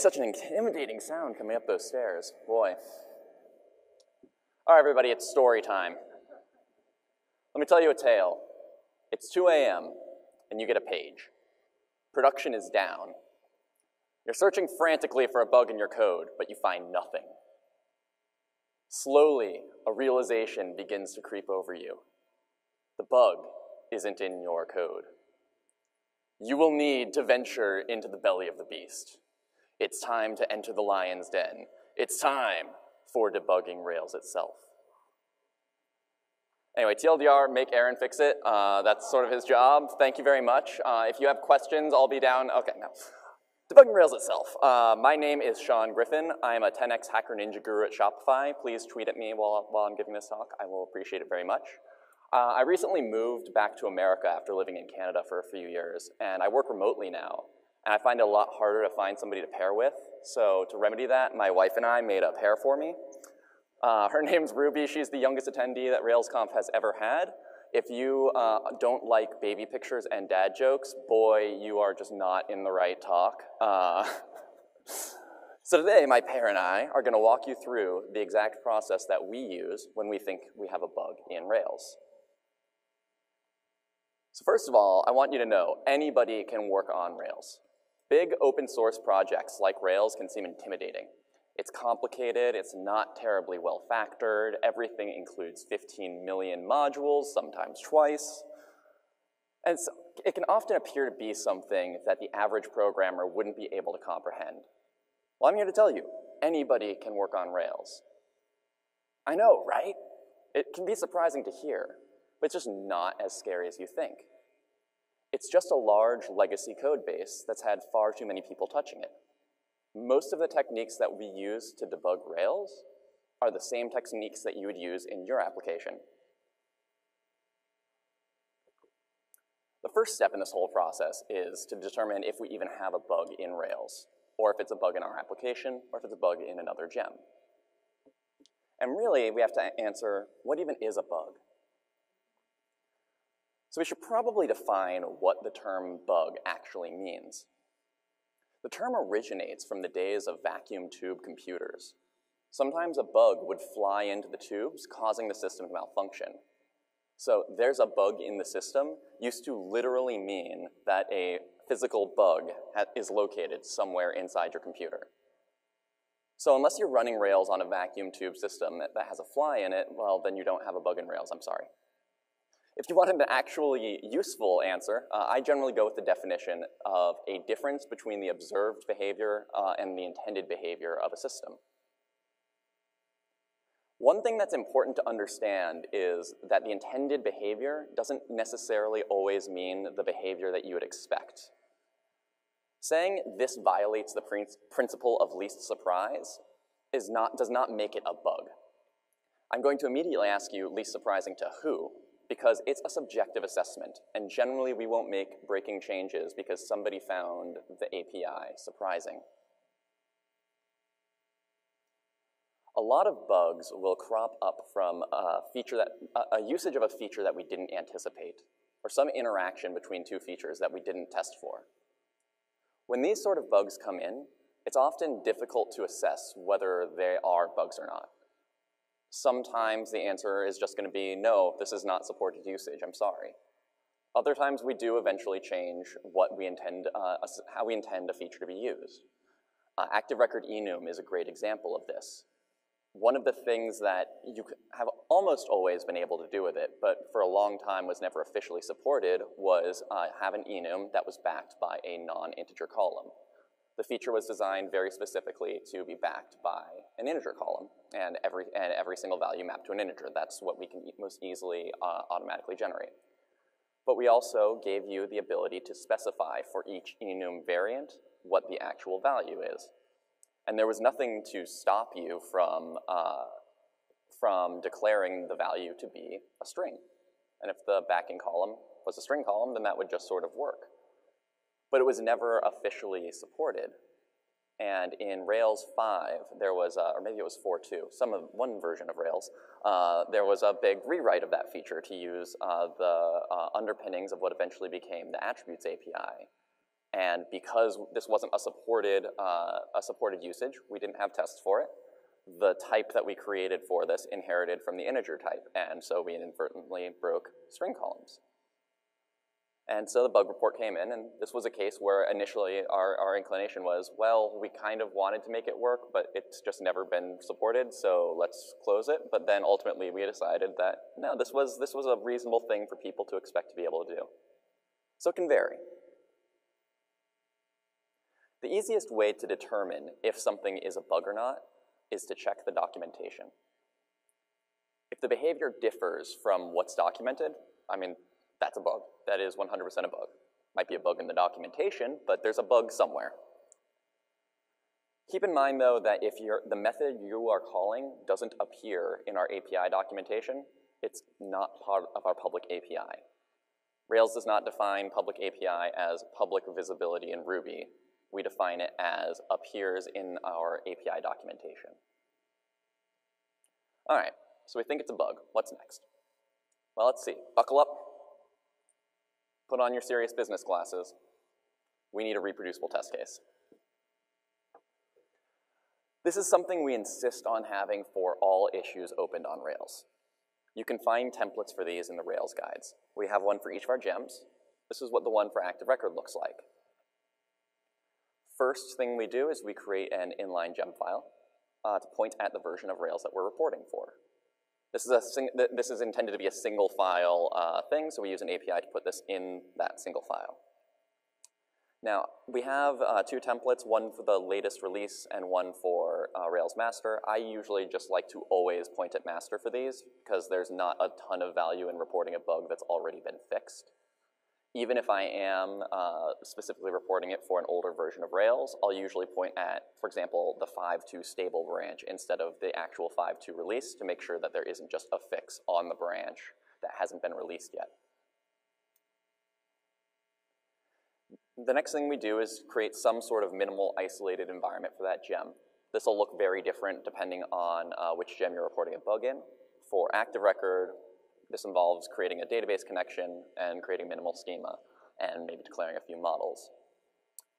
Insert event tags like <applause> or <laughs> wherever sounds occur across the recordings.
such an intimidating sound coming up those stairs. Boy. All right, everybody, it's story time. Let me tell you a tale. It's 2 a.m., and you get a page. Production is down. You're searching frantically for a bug in your code, but you find nothing. Slowly, a realization begins to creep over you. The bug isn't in your code. You will need to venture into the belly of the beast. It's time to enter the lion's den. It's time for debugging Rails itself. Anyway, TLDR, make Aaron fix it. Uh, that's sort of his job. Thank you very much. Uh, if you have questions, I'll be down. Okay, no. Debugging Rails itself. Uh, my name is Sean Griffin. I am a 10x Hacker Ninja guru at Shopify. Please tweet at me while, while I'm giving this talk. I will appreciate it very much. Uh, I recently moved back to America after living in Canada for a few years, and I work remotely now. And I find it a lot harder to find somebody to pair with. So to remedy that, my wife and I made a pair for me. Uh, her <laughs> name's Ruby. She's the youngest attendee that RailsConf has ever had. If you uh, don't like baby pictures and dad jokes, boy, you are just not in the right talk. Uh, <laughs> so today, my pair and I are going to walk you through the exact process that we use when we think we have a bug in Rails. So first of all, I want you to know anybody can work on Rails. Big open source projects like Rails can seem intimidating. It's complicated, it's not terribly well factored, everything includes 15 million modules, sometimes twice. And so it can often appear to be something that the average programmer wouldn't be able to comprehend. Well, I'm here to tell you, anybody can work on Rails. I know, right? It can be surprising to hear, but it's just not as scary as you think. It's just a large legacy code base that's had far too many people touching it. Most of the techniques that we use to debug Rails are the same techniques that you would use in your application. The first step in this whole process is to determine if we even have a bug in Rails, or if it's a bug in our application, or if it's a bug in another gem. And really, we have to answer, what even is a bug? So we should probably define what the term bug actually means. The term originates from the days of vacuum tube computers. Sometimes a bug would fly into the tubes, causing the system to malfunction. So there's a bug in the system used to literally mean that a physical bug is located somewhere inside your computer. So unless you're running Rails on a vacuum tube system that has a fly in it, well, then you don't have a bug in Rails, I'm sorry. If you want an actually useful answer, uh, I generally go with the definition of a difference between the observed behavior uh, and the intended behavior of a system. One thing that's important to understand is that the intended behavior doesn't necessarily always mean the behavior that you would expect. Saying this violates the prin principle of least surprise is not, does not make it a bug. I'm going to immediately ask you, least surprising to who, because it's a subjective assessment, and generally we won't make breaking changes because somebody found the API surprising. A lot of bugs will crop up from a feature that, a usage of a feature that we didn't anticipate, or some interaction between two features that we didn't test for. When these sort of bugs come in, it's often difficult to assess whether they are bugs or not. Sometimes the answer is just going to be, no, this is not supported usage, I'm sorry. Other times we do eventually change what we intend, uh, how we intend a feature to be used. Uh, Active Record enum is a great example of this. One of the things that you have almost always been able to do with it, but for a long time was never officially supported, was uh, have an enum that was backed by a non-integer column. The feature was designed very specifically to be backed by an integer column and every, and every single value mapped to an integer. That's what we can most easily uh, automatically generate. But we also gave you the ability to specify for each enum variant what the actual value is. And there was nothing to stop you from, uh, from declaring the value to be a string. And if the backing column was a string column, then that would just sort of work but it was never officially supported. And in Rails 5, there was, a, or maybe it was 4.2, some of one version of Rails, uh, there was a big rewrite of that feature to use uh, the uh, underpinnings of what eventually became the attributes API. And because this wasn't a supported, uh, a supported usage, we didn't have tests for it. The type that we created for this inherited from the integer type, and so we inadvertently broke string columns. And so the bug report came in, and this was a case where initially our, our inclination was, well, we kind of wanted to make it work, but it's just never been supported, so let's close it. But then ultimately we decided that, no, this was, this was a reasonable thing for people to expect to be able to do. So it can vary. The easiest way to determine if something is a bug or not is to check the documentation. If the behavior differs from what's documented, I mean, that's a bug. That is 100% a bug. Might be a bug in the documentation, but there's a bug somewhere. Keep in mind, though, that if the method you are calling doesn't appear in our API documentation, it's not part of our public API. Rails does not define public API as public visibility in Ruby. We define it as appears in our API documentation. All right, so we think it's a bug. What's next? Well, let's see. Buckle up. Put on your serious business glasses. We need a reproducible test case. This is something we insist on having for all issues opened on Rails. You can find templates for these in the Rails guides. We have one for each of our gems. This is what the one for Active Record looks like. First thing we do is we create an inline gem file uh, to point at the version of Rails that we're reporting for. This is, a this is intended to be a single file uh, thing, so we use an API to put this in that single file. Now, we have uh, two templates, one for the latest release and one for uh, Rails master. I usually just like to always point at master for these because there's not a ton of value in reporting a bug that's already been fixed even if I am uh, specifically reporting it for an older version of Rails, I'll usually point at, for example, the 5.2 stable branch instead of the actual 5.2 release to make sure that there isn't just a fix on the branch that hasn't been released yet. The next thing we do is create some sort of minimal isolated environment for that gem. This will look very different depending on uh, which gem you're reporting a bug in. For Active Record, this involves creating a database connection and creating minimal schema and maybe declaring a few models.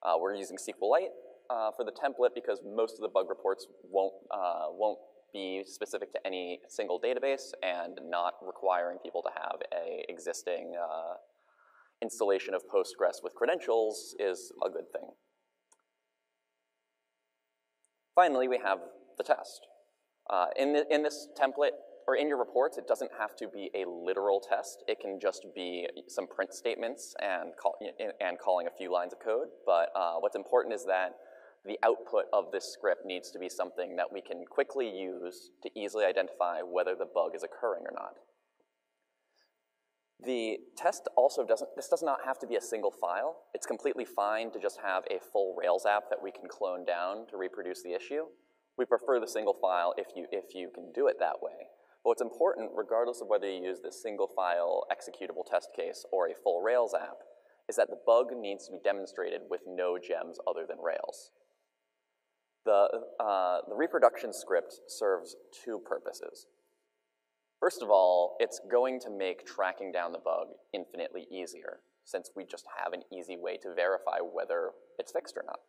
Uh, we're using SQLite uh, for the template because most of the bug reports won't, uh, won't be specific to any single database and not requiring people to have a existing uh, installation of Postgres with credentials is a good thing. Finally, we have the test. Uh, in, the, in this template, or in your reports, it doesn't have to be a literal test. It can just be some print statements and, call, and calling a few lines of code. But uh, what's important is that the output of this script needs to be something that we can quickly use to easily identify whether the bug is occurring or not. The test also doesn't, this does not have to be a single file. It's completely fine to just have a full Rails app that we can clone down to reproduce the issue. We prefer the single file if you, if you can do it that way. But what's important, regardless of whether you use this single file executable test case or a full Rails app, is that the bug needs to be demonstrated with no gems other than Rails. The, uh, the reproduction script serves two purposes. First of all, it's going to make tracking down the bug infinitely easier, since we just have an easy way to verify whether it's fixed or not.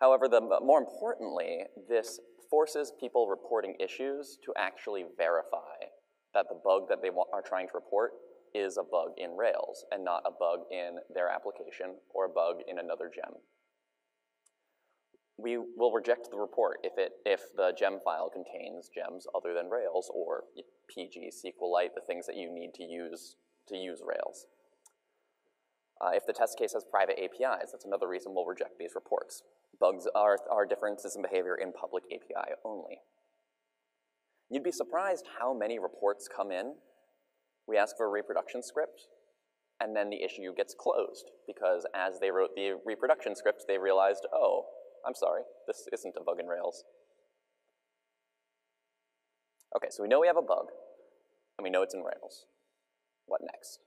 However, the, more importantly, this forces people reporting issues to actually verify that the bug that they are trying to report is a bug in Rails and not a bug in their application or a bug in another gem. We will reject the report if, it, if the gem file contains gems other than Rails or PG, SQLite, the things that you need to use to use Rails. Uh, if the test case has private APIs, that's another reason we'll reject these reports. Bugs are, are differences in behavior in public API only. You'd be surprised how many reports come in. We ask for a reproduction script, and then the issue gets closed because as they wrote the reproduction script, they realized, oh, I'm sorry, this isn't a bug in Rails. Okay, so we know we have a bug, and we know it's in Rails. What next?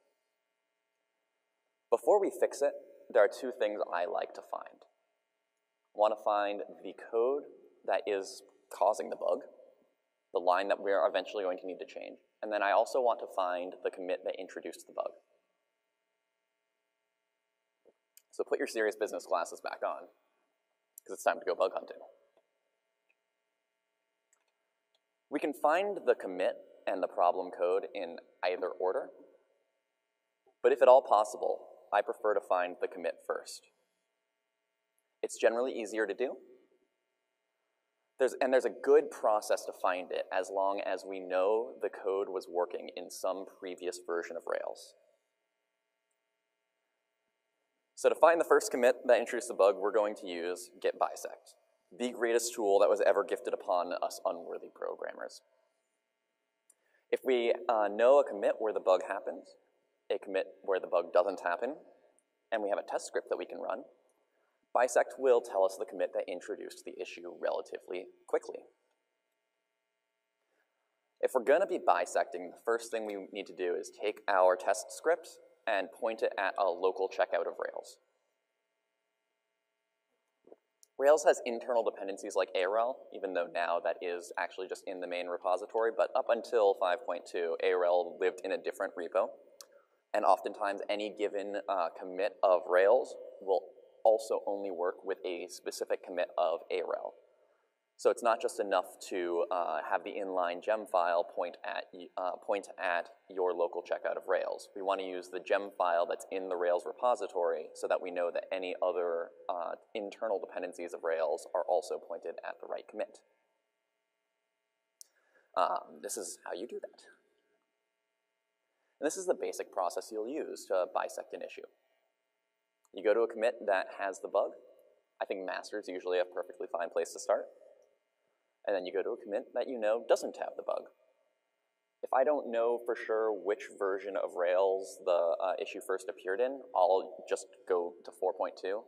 Before we fix it, there are two things I like to find I want to find the code that is causing the bug, the line that we're eventually going to need to change, and then I also want to find the commit that introduced the bug. So put your serious business glasses back on, because it's time to go bug hunting. We can find the commit and the problem code in either order, but if at all possible, I prefer to find the commit first. It's generally easier to do, there's, and there's a good process to find it as long as we know the code was working in some previous version of Rails. So to find the first commit that introduced the bug, we're going to use git bisect, the greatest tool that was ever gifted upon us unworthy programmers. If we uh, know a commit where the bug happens, a commit where the bug doesn't happen, and we have a test script that we can run, Bisect will tell us the commit that introduced the issue relatively quickly. If we're gonna be bisecting, the first thing we need to do is take our test script and point it at a local checkout of Rails. Rails has internal dependencies like AREL, even though now that is actually just in the main repository, but up until 5.2, AREL lived in a different repo. And oftentimes any given uh, commit of Rails will also only work with a specific commit of AREL. So it's not just enough to uh, have the inline gem file point at, uh, point at your local checkout of Rails. We want to use the gem file that's in the Rails repository so that we know that any other uh, internal dependencies of Rails are also pointed at the right commit. Um, this is how you do that. And this is the basic process you'll use to bisect an issue. You go to a commit that has the bug. I think masters usually a perfectly fine place to start. And then you go to a commit that you know doesn't have the bug. If I don't know for sure which version of Rails the uh, issue first appeared in, I'll just go to 4.2.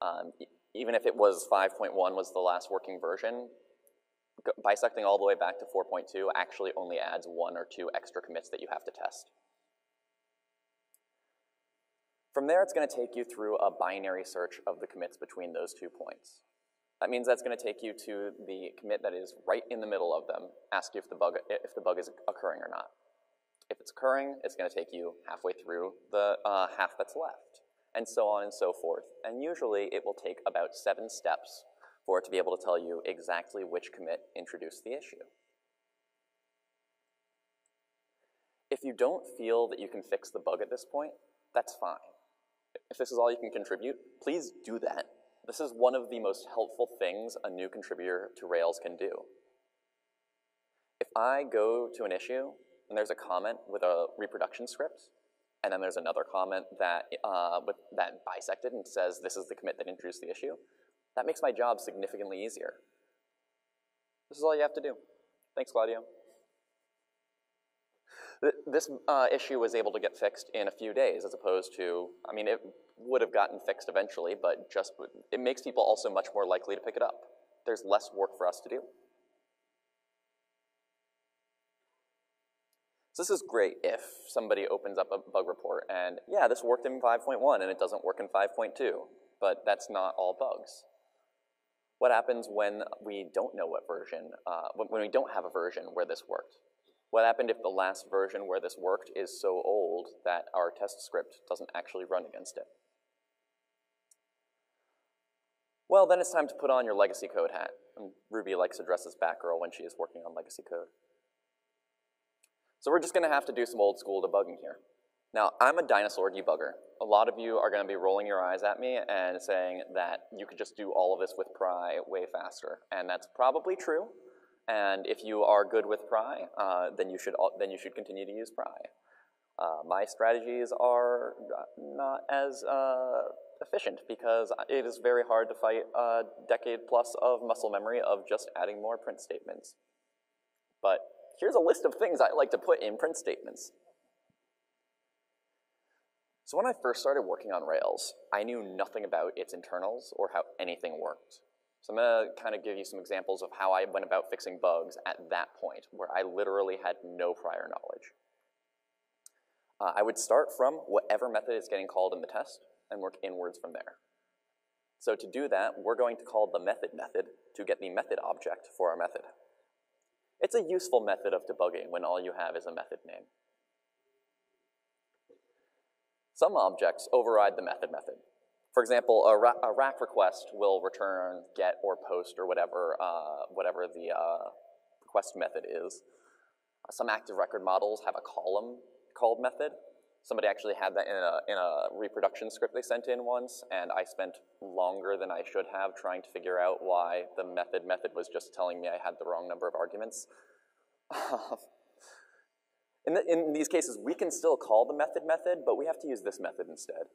Um, even if it was 5.1 was the last working version, bisecting all the way back to 4.2 actually only adds one or two extra commits that you have to test. From there, it's going to take you through a binary search of the commits between those two points. That means that's going to take you to the commit that is right in the middle of them, ask you if the bug, if the bug is occurring or not. If it's occurring, it's going to take you halfway through the uh, half that's left, and so on and so forth. And usually it will take about seven steps for it to be able to tell you exactly which commit introduced the issue. If you don't feel that you can fix the bug at this point, that's fine. If this is all you can contribute, please do that. This is one of the most helpful things a new contributor to Rails can do. If I go to an issue and there's a comment with a reproduction script, and then there's another comment that, uh, that bisected and says this is the commit that introduced the issue, that makes my job significantly easier. This is all you have to do. Thanks, Claudio. This uh, issue was able to get fixed in a few days as opposed to, I mean, it would have gotten fixed eventually, but just, it makes people also much more likely to pick it up. There's less work for us to do. So this is great if somebody opens up a bug report and, yeah, this worked in 5.1 and it doesn't work in 5.2, but that's not all bugs. What happens when we don't know what version, uh, when we don't have a version where this worked? What happened if the last version where this worked is so old that our test script doesn't actually run against it? Well, then it's time to put on your legacy code hat. And Ruby likes to dress as Batgirl when she is working on legacy code. So we're just gonna have to do some old school debugging here. Now, I'm a dinosaur debugger. A lot of you are gonna be rolling your eyes at me and saying that you could just do all of this with pry way faster. And that's probably true. And if you are good with pry, uh, then, you should, then you should continue to use pry. Uh, my strategies are not as uh, efficient because it is very hard to fight a decade plus of muscle memory of just adding more print statements. But here's a list of things I like to put in print statements. So when I first started working on Rails, I knew nothing about its internals or how anything worked. So I'm to kind of give you some examples of how I went about fixing bugs at that point, where I literally had no prior knowledge. Uh, I would start from whatever method is getting called in the test and work inwards from there. So to do that, we're going to call the method method to get the method object for our method. It's a useful method of debugging when all you have is a method name. Some objects override the method method. For example, a, ra a rack request will return get or post or whatever, uh, whatever the uh, request method is. Some active record models have a column called method. Somebody actually had that in a, in a reproduction script they sent in once, and I spent longer than I should have trying to figure out why the method method was just telling me I had the wrong number of arguments. <laughs> in, the, in these cases, we can still call the method method, but we have to use this method instead.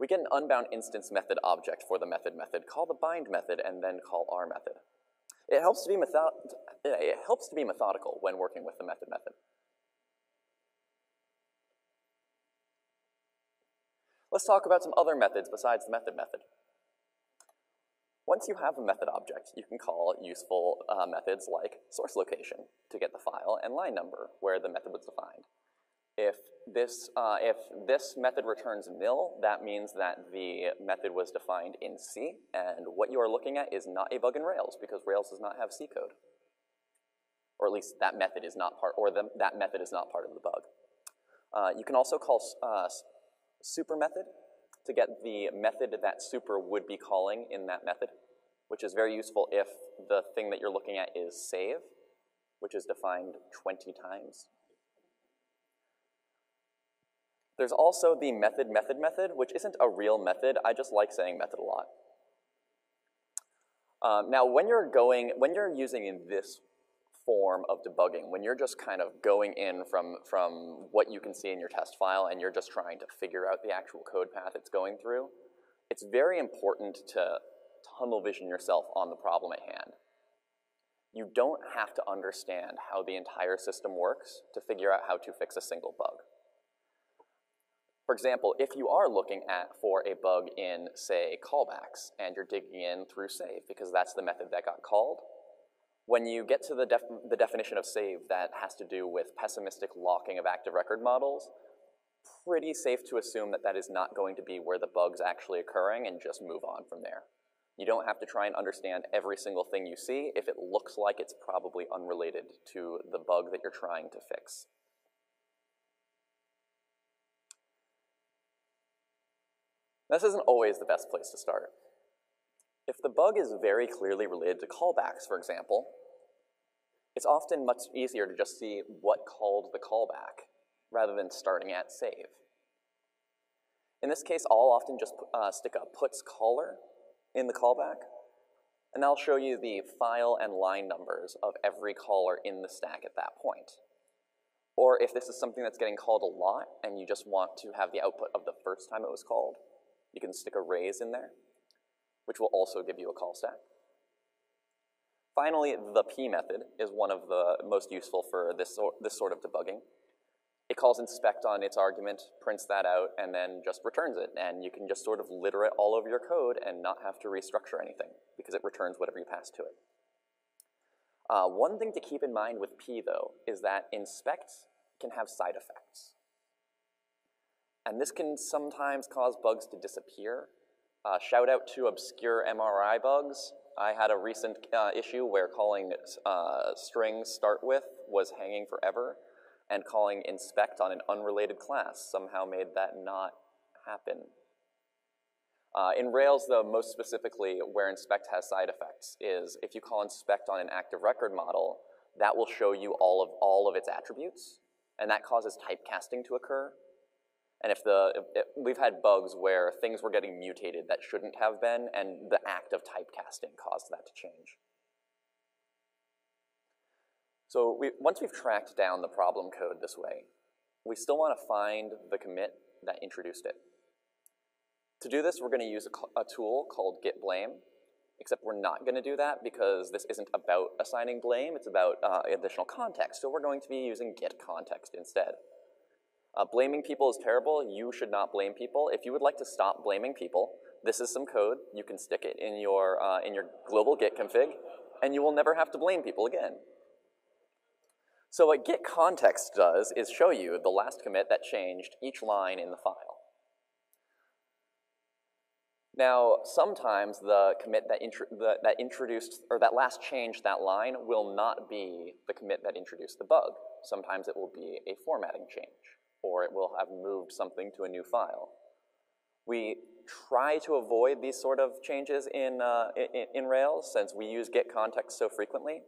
We get an unbound instance method object for the method method, call the bind method, and then call our method. It helps to be, method it helps to be methodical when working with the method method. Let's talk about some other methods besides the method method. Once you have a method object, you can call useful uh, methods like source location to get the file and line number where the method was defined. If this, uh, if this method returns nil, that means that the method was defined in C, and what you are looking at is not a bug in Rails, because Rails does not have C code. Or at least that method is not part, or the, that method is not part of the bug. Uh, you can also call uh, super method to get the method that super would be calling in that method, which is very useful if the thing that you're looking at is save, which is defined 20 times there's also the method method method, which isn't a real method. I just like saying method a lot. Um, now, when you're going, when you're using in this form of debugging, when you're just kind of going in from, from what you can see in your test file and you're just trying to figure out the actual code path it's going through, it's very important to tunnel vision yourself on the problem at hand. You don't have to understand how the entire system works to figure out how to fix a single bug. For example, if you are looking at for a bug in, say, callbacks, and you're digging in through save, because that's the method that got called, when you get to the, def the definition of save that has to do with pessimistic locking of active record models, pretty safe to assume that that is not going to be where the bug's actually occurring and just move on from there. You don't have to try and understand every single thing you see if it looks like it's probably unrelated to the bug that you're trying to fix. This isn't always the best place to start. If the bug is very clearly related to callbacks, for example, it's often much easier to just see what called the callback rather than starting at save. In this case, I'll often just uh, stick a puts caller in the callback, and I'll show you the file and line numbers of every caller in the stack at that point. Or if this is something that's getting called a lot and you just want to have the output of the first time it was called, you can stick a raise in there, which will also give you a call stack. Finally, the p method is one of the most useful for this, this sort of debugging. It calls inspect on its argument, prints that out, and then just returns it. And you can just sort of litter it all over your code and not have to restructure anything because it returns whatever you pass to it. Uh, one thing to keep in mind with p, though, is that inspect can have side effects. And this can sometimes cause bugs to disappear. Uh, shout out to obscure MRI bugs. I had a recent uh, issue where calling uh, strings start with was hanging forever, and calling inspect on an unrelated class somehow made that not happen. Uh, in Rails, though, most specifically, where inspect has side effects is if you call inspect on an active record model, that will show you all of, all of its attributes, and that causes typecasting to occur, and if the, if, if, we've had bugs where things were getting mutated that shouldn't have been, and the act of typecasting caused that to change. So we, once we've tracked down the problem code this way, we still want to find the commit that introduced it. To do this, we're going to use a, a tool called git blame, except we're not going to do that because this isn't about assigning blame, it's about uh, additional context. So we're going to be using git context instead. Uh, blaming people is terrible. You should not blame people. If you would like to stop blaming people, this is some code. You can stick it in your, uh, in your global git config, and you will never have to blame people again. So what git context does is show you the last commit that changed each line in the file. Now, sometimes the commit that, the, that introduced, or that last change that line will not be the commit that introduced the bug. Sometimes it will be a formatting change or it will have moved something to a new file. We try to avoid these sort of changes in, uh, in, in, Rails since we use git context so frequently.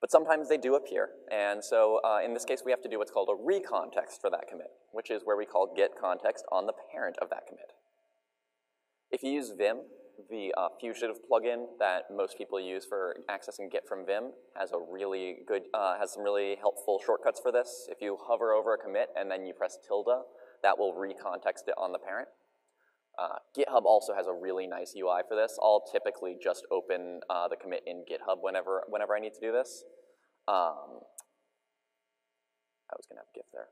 But sometimes they do appear, and so uh, in this case we have to do what's called a recontext for that commit, which is where we call git context on the parent of that commit. If you use Vim, the uh, Fugitive plugin that most people use for accessing Git from Vim has a really good, uh, has some really helpful shortcuts for this. If you hover over a commit and then you press tilde, that will recontext it on the parent. Uh, GitHub also has a really nice UI for this. I'll typically just open uh, the commit in GitHub whenever, whenever I need to do this. Um, I was gonna have a GIF there.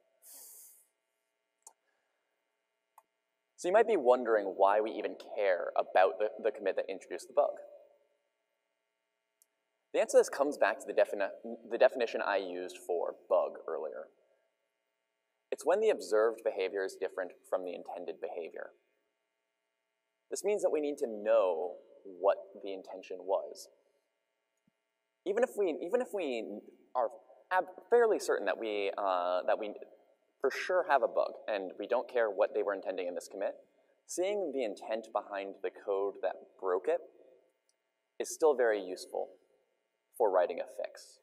So you might be wondering why we even care about the, the commit that introduced the bug. The answer to this comes back to the, defini the definition I used for bug earlier. It's when the observed behavior is different from the intended behavior. This means that we need to know what the intention was. Even if we, even if we are fairly certain that we, uh, that we for sure have a bug, and we don't care what they were intending in this commit, seeing the intent behind the code that broke it is still very useful for writing a fix.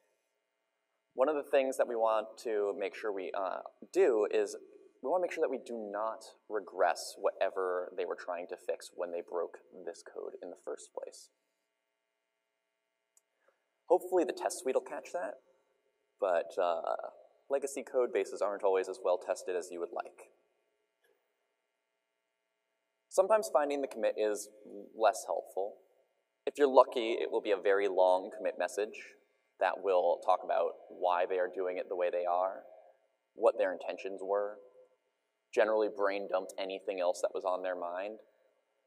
One of the things that we want to make sure we uh, do is we want to make sure that we do not regress whatever they were trying to fix when they broke this code in the first place. Hopefully the test suite will catch that, but uh, legacy code bases aren't always as well tested as you would like. Sometimes finding the commit is less helpful. If you're lucky, it will be a very long commit message that will talk about why they are doing it the way they are, what their intentions were, generally brain dumped anything else that was on their mind.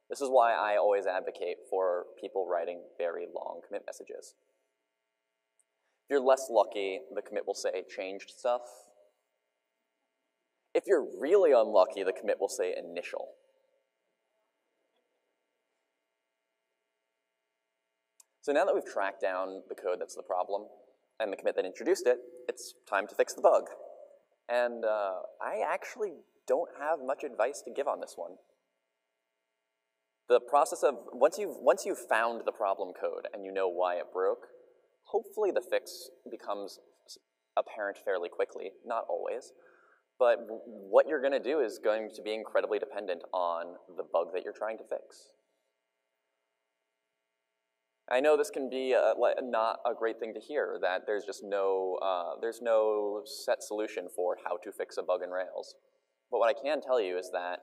This is why I always advocate for people writing very long commit messages. If you're less lucky, the commit will say changed stuff. If you're really unlucky, the commit will say initial. So now that we've tracked down the code that's the problem and the commit that introduced it, it's time to fix the bug. And uh, I actually don't have much advice to give on this one. The process of, once you've, once you've found the problem code and you know why it broke, hopefully the fix becomes apparent fairly quickly, not always. But what you're gonna do is going to be incredibly dependent on the bug that you're trying to fix. I know this can be a, not a great thing to hear, that there's just no, uh, there's no set solution for how to fix a bug in Rails. But what I can tell you is that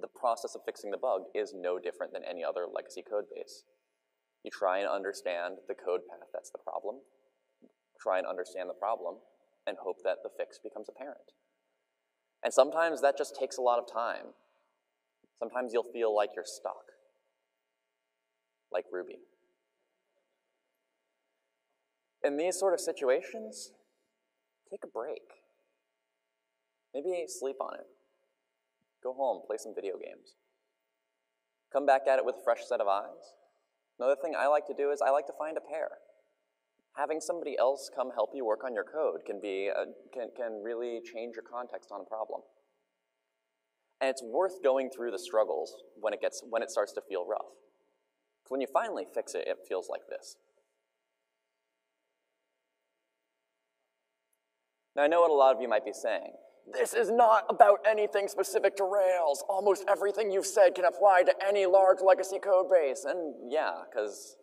the process of fixing the bug is no different than any other legacy code base. You try and understand the code path that's the problem, try and understand the problem, and hope that the fix becomes apparent. And sometimes that just takes a lot of time. Sometimes you'll feel like you're stuck, like Ruby. In these sort of situations, take a break. Maybe sleep on it. Go home, play some video games. Come back at it with a fresh set of eyes. Another thing I like to do is I like to find a pair. Having somebody else come help you work on your code can, be a, can, can really change your context on a problem. And it's worth going through the struggles when it, gets, when it starts to feel rough. When you finally fix it, it feels like this. Now, I know what a lot of you might be saying. This is not about anything specific to Rails. Almost everything you've said can apply to any large legacy code base. And yeah, because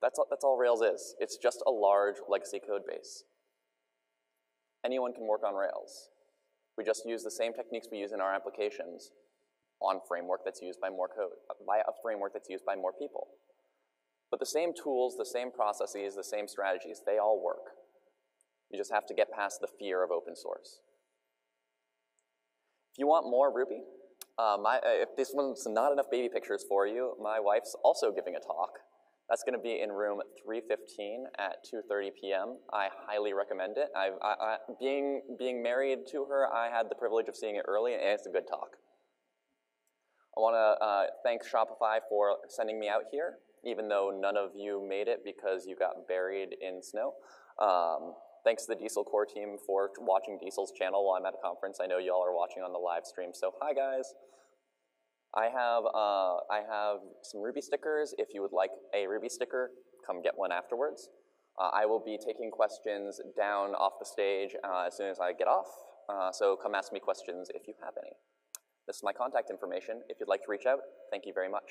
that's, that's all Rails is. It's just a large legacy code base. Anyone can work on Rails. We just use the same techniques we use in our applications on framework that's used by more code, by a framework that's used by more people. But the same tools, the same processes, the same strategies, they all work. You just have to get past the fear of open source. If you want more Ruby, uh, my, uh, if this one's not enough baby pictures for you, my wife's also giving a talk. That's going to be in room 315 at 2.30 p.m. I highly recommend it. I, I, being, being married to her, I had the privilege of seeing it early, and it's a good talk. I want to uh, thank Shopify for sending me out here, even though none of you made it because you got buried in snow. Um, Thanks to the Diesel core team for watching Diesel's channel while I'm at a conference. I know y'all are watching on the live stream, so hi guys. I have, uh, I have some Ruby stickers. If you would like a Ruby sticker, come get one afterwards. Uh, I will be taking questions down off the stage uh, as soon as I get off, uh, so come ask me questions if you have any. This is my contact information. If you'd like to reach out, thank you very much.